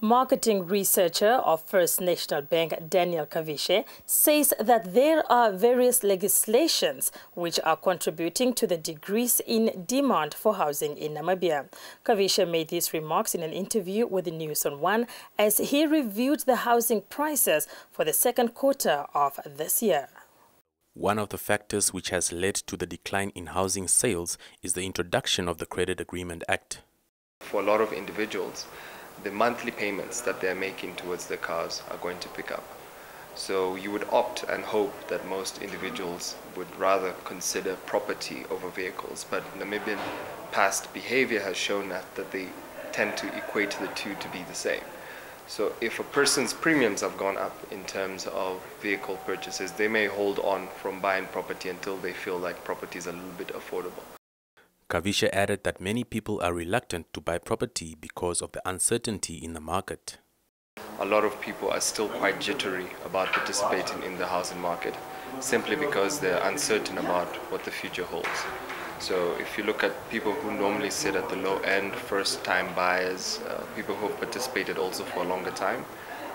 Marketing researcher of First National Bank, Daniel Kavishe, says that there are various legislations which are contributing to the decrease in demand for housing in Namibia. Kavishe made these remarks in an interview with the News on One as he reviewed the housing prices for the second quarter of this year. One of the factors which has led to the decline in housing sales is the introduction of the Credit Agreement Act. For a lot of individuals, the monthly payments that they're making towards their cars are going to pick up. So you would opt and hope that most individuals would rather consider property over vehicles. But Namibian past behavior has shown that, that they tend to equate the two to be the same. So if a person's premiums have gone up in terms of vehicle purchases, they may hold on from buying property until they feel like property is a little bit affordable. Kavishe added that many people are reluctant to buy property because of the uncertainty in the market. A lot of people are still quite jittery about participating in the housing market simply because they're uncertain about what the future holds. So if you look at people who normally sit at the low end, first time buyers, uh, people who have participated also for a longer time,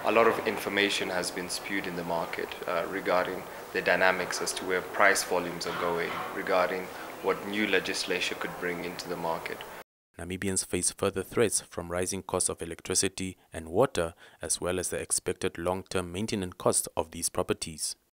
a lot of information has been spewed in the market uh, regarding the dynamics as to where price volumes are going, regarding what new legislation could bring into the market. Namibians face further threats from rising costs of electricity and water, as well as the expected long-term maintenance costs of these properties.